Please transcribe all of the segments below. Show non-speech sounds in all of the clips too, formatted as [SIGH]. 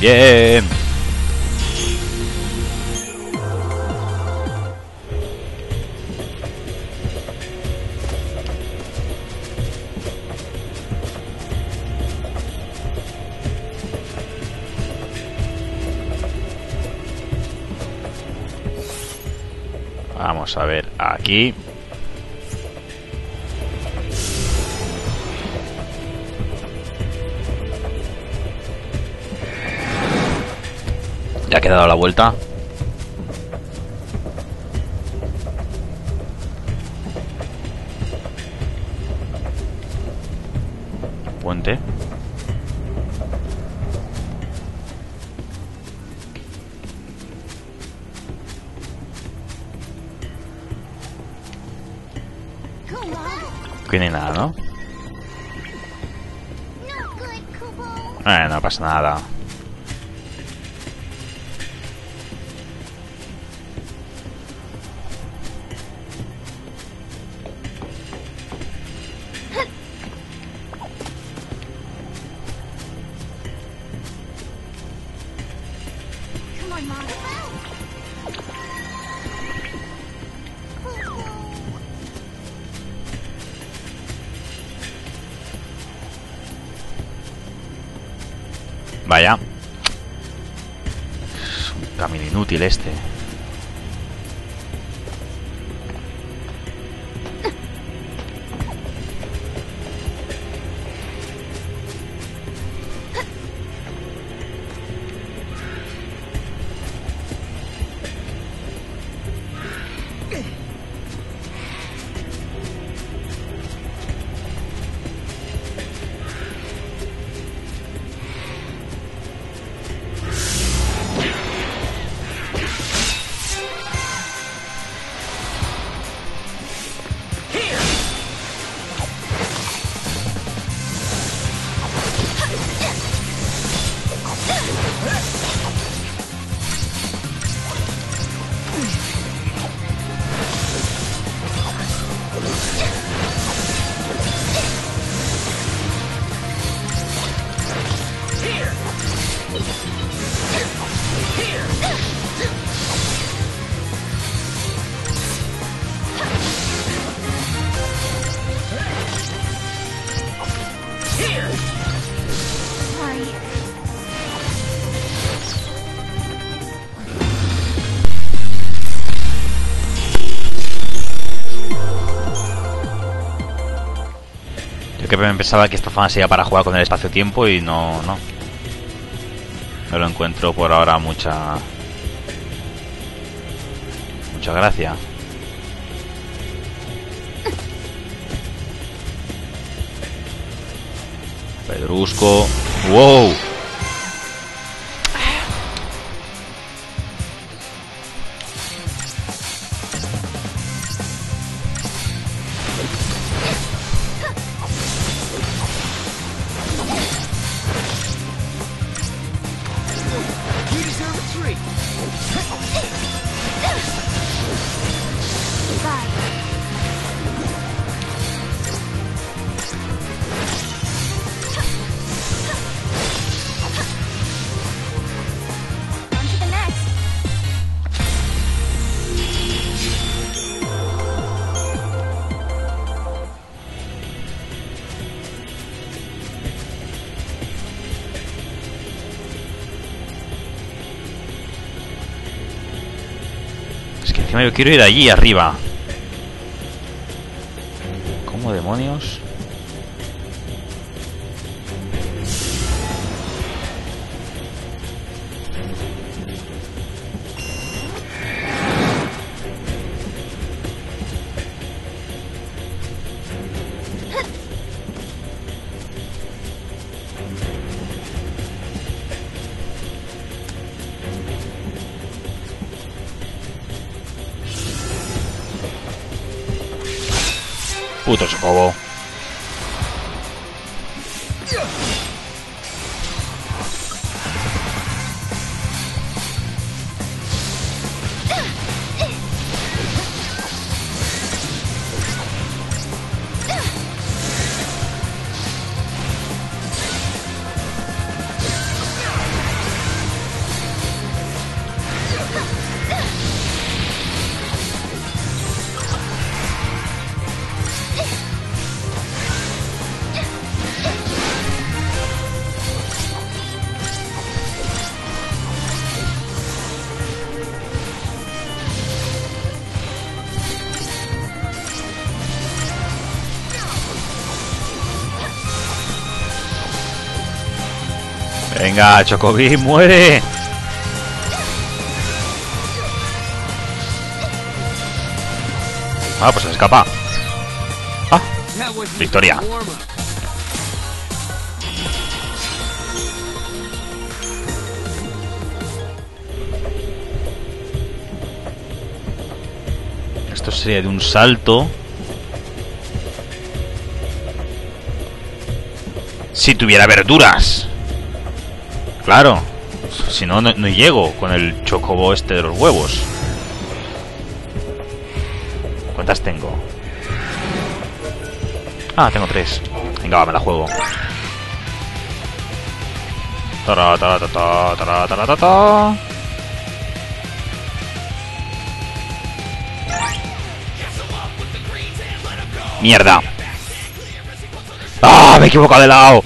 Bien. Vamos a ver aquí. Ya ha quedado la vuelta. Puente. No hay nada, ¿no? Eh, no pasa nada. Vaya. Es un camino inútil este. Yo que pensaba que esta zona sería para jugar con el espacio-tiempo y no, no. No lo encuentro por ahora mucha... Mucha gracia. [LAUGHS] Pedrusco. ¡Wow! Quiero ir allí arriba. ¿Cómo demonios? Puto chocobo. Venga, Chocobi, muere. Ah, pues se escapa. Ah, Victoria. esto sería de un salto. Si tuviera verduras. Claro. Si no, no, llego con el chocobo este de los huevos. ¿Cuántas tengo? Ah, tengo tres. Venga, va, me la juego. Mierda. ¡Ah! Me he equivocado de lado.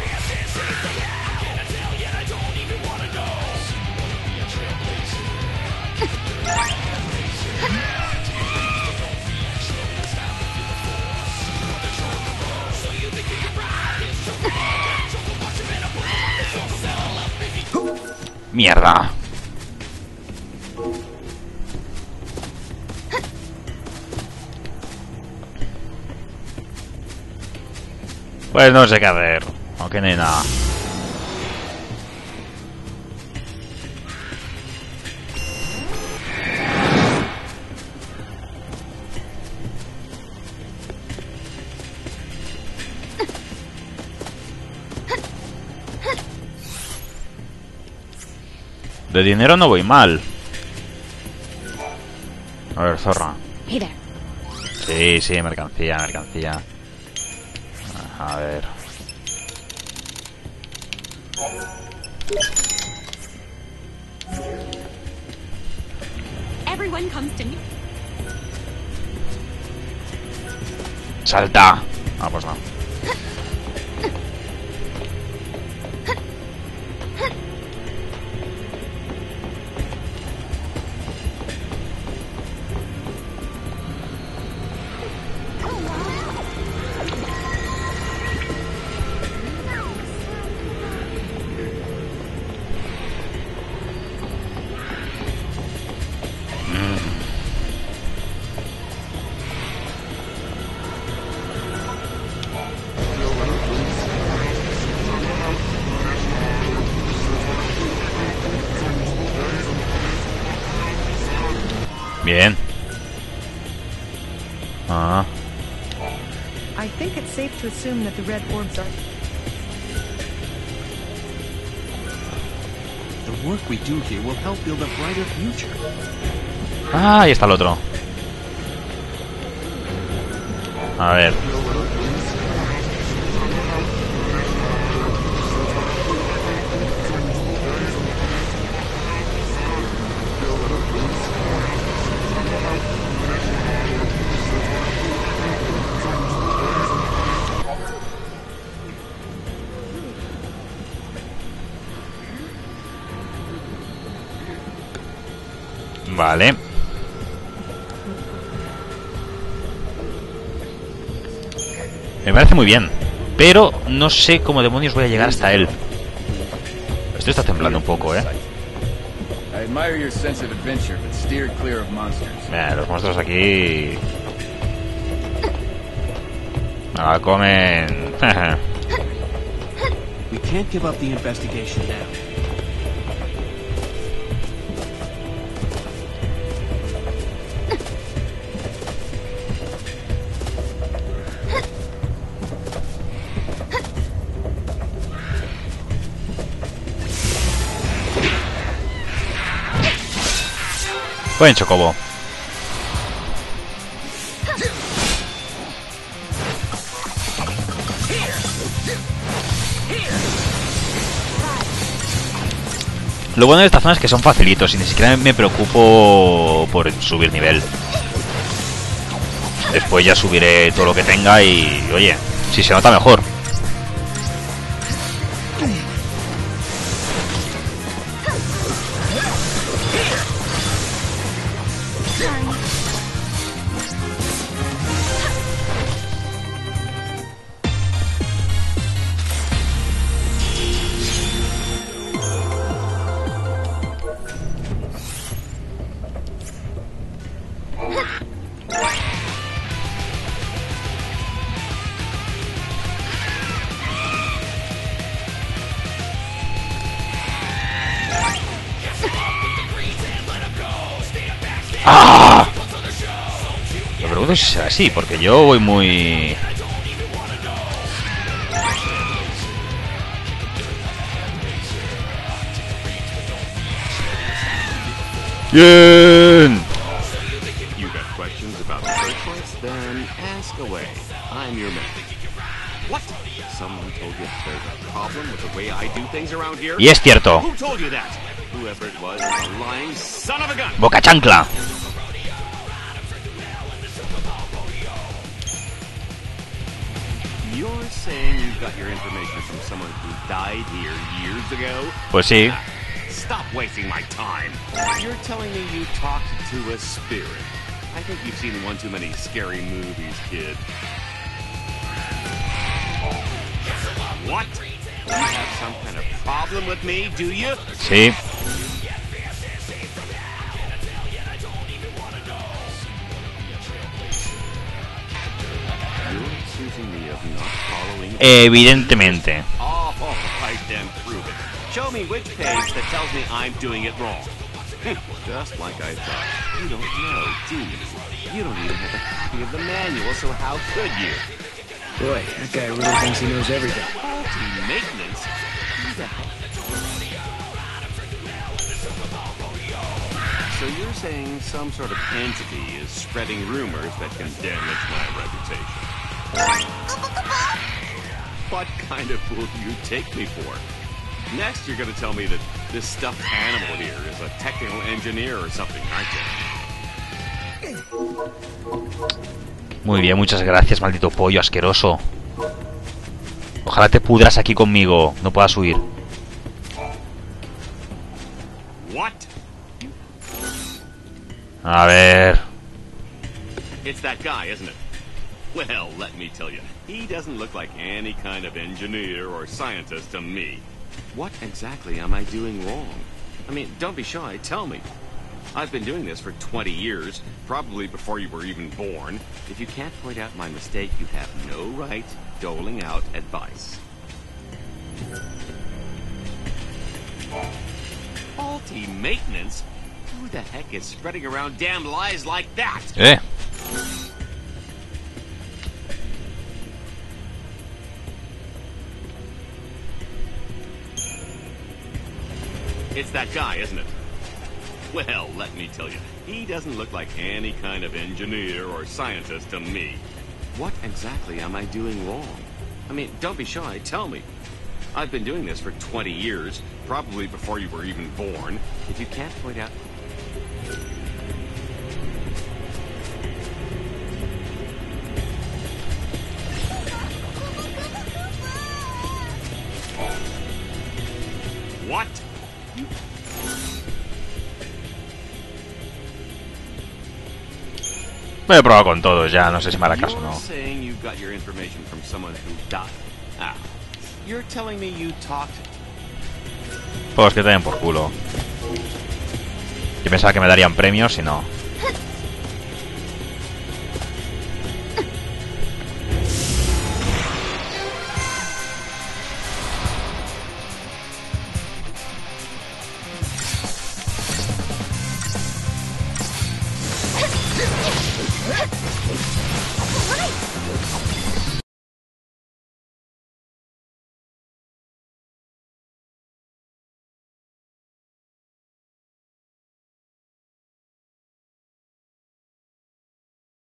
Pues no sé qué hacer. Aunque no hay nada. De dinero no voy mal. A ver, zorra. Sí, sí, mercancía, mercancía. A ver. Everyone comes to me. ¡Salta! Ah, pues no. Bien. Ah, I think it's safe to assume that the red orbs are. The work we do here will help build a brighter future. Ah, ahí está el otro. A ver. Vale. Me parece muy bien. Pero no sé cómo demonios voy a llegar hasta él. Esto está temblando un poco, ¿eh? I admire your sense of adventure, but steer clear of monsters. Mira, los monstruos aquí... La comen... [LAUGHS] We can't give up the investigation now. Buen chocobo. Lo bueno de esta zona es que son facilitos y ni siquiera me preocupo por subir nivel. Después ya subiré todo lo que tenga y, oye, si se nota mejor. ¡Ah! Me pregunto si será así, porque yo voy muy... Bien. Y es cierto. Who told you that? Whoever it was, a lying son of a gun. Boca chancla. You're saying you got your information from someone who died here years ago? Pues sí. Ah, stop wasting my time. You're telling me you talked to a spirit. I think you've seen one too many scary movies, kid. What? You have some kind of problem with me, do you? Sí. You? Boy, that guy really thinks he knows everything. Maintenance? So you're saying some sort of entity is spreading rumors that can damage my reputation? What kind of fool do you take me for? Next, you're gonna tell me that this stuffed animal here is a technical engineer or something, aren't you? Muy bien, muchas gracias, maldito pollo asqueroso. Ojalá te pudras aquí conmigo. No puedas huir. What? A ver. It's that guy, isn't it? Well, let me tell you, he doesn't look like any kind of engineer or scientist to me. What exactly am I doing wrong? I mean, don't be shy, tell me. I've been doing this for 20 years, probably before you were even born. If you can't point out my mistake, you have no right doling out advice. Faulty maintenance? Who the heck is spreading around damn lies like that? Eh. It's that guy, isn't it? Well, let me tell you, he doesn't look like any kind of engineer or scientist to me. What exactly am I doing wrong? I mean, don't be shy, tell me. I've been doing this for 20 years, probably before you were even born. If you can't point out... Me he probado con todos ya, no sé si me hará caso o no. Ah. Pues que te den por culo. Yo pensaba que me darían premios y no.